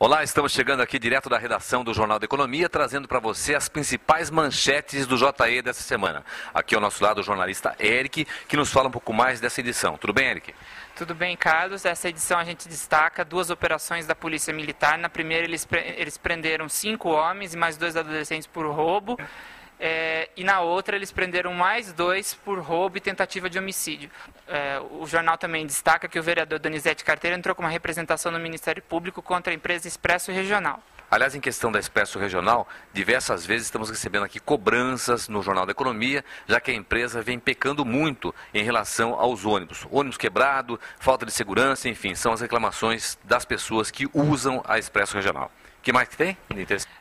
Olá, estamos chegando aqui direto da redação do Jornal da Economia, trazendo para você as principais manchetes do JE dessa semana. Aqui ao nosso lado o jornalista Eric, que nos fala um pouco mais dessa edição. Tudo bem, Eric? Tudo bem, Carlos. Essa edição a gente destaca duas operações da Polícia Militar. Na primeira, eles, eles prenderam cinco homens e mais dois adolescentes por roubo. É, e na outra eles prenderam mais dois por roubo e tentativa de homicídio. É, o jornal também destaca que o vereador Donizete Carteira entrou com uma representação no Ministério Público contra a empresa Expresso Regional. Aliás, em questão da Expresso Regional, diversas vezes estamos recebendo aqui cobranças no Jornal da Economia, já que a empresa vem pecando muito em relação aos ônibus. Ônibus quebrado, falta de segurança, enfim, são as reclamações das pessoas que usam a Expresso Regional. O que mais que tem?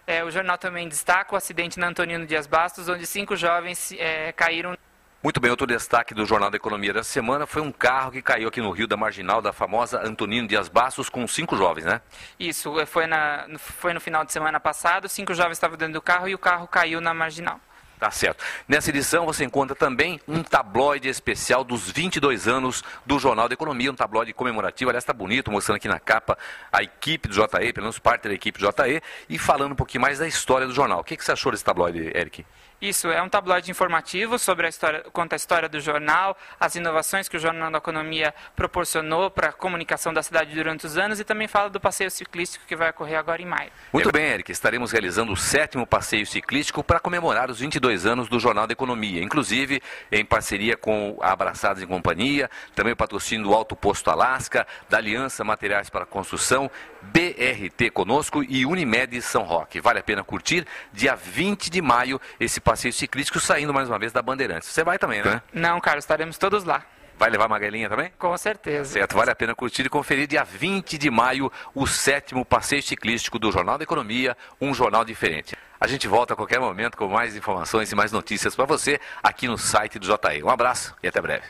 É, o jornal também destaca o acidente na Antonino Dias Bastos, onde cinco jovens é, caíram muito bem, outro destaque do Jornal da Economia da semana foi um carro que caiu aqui no Rio da Marginal, da famosa Antonino Dias Bastos, com cinco jovens, né? Isso, é, foi, na, foi no final de semana passado, cinco jovens estavam dentro do carro e o carro caiu na Marginal. Tá certo. Nessa edição você encontra também um tabloide especial dos 22 anos do Jornal da Economia, um tabloide comemorativo. Aliás, está bonito, mostrando aqui na capa a equipe do JE, pelo menos parte da equipe do JE, e falando um pouquinho mais da história do jornal. O que, que você achou desse tabloide, Eric? Isso, é um tabloide informativo sobre a história, conta a história do jornal, as inovações que o Jornal da Economia proporcionou para a comunicação da cidade durante os anos e também fala do passeio ciclístico que vai ocorrer agora em maio. Muito bem, Eric, estaremos realizando o sétimo passeio ciclístico para comemorar os 22 anos do Jornal da Economia, inclusive em parceria com a Abraçados em Companhia, também o patrocínio do Alto Posto Alasca, da Aliança Materiais para Construção, BRT Conosco e Unimed São Roque. Vale a pena curtir, dia 20 de maio, esse passeio ciclístico saindo mais uma vez da Bandeirantes. Você vai também, né? Não, cara, estaremos todos lá. Vai levar uma galinha também? Com certeza. Certo, vale a pena curtir e conferir dia 20 de maio o sétimo passeio ciclístico do Jornal da Economia, um jornal diferente. A gente volta a qualquer momento com mais informações e mais notícias para você aqui no site do JE. Um abraço e até breve.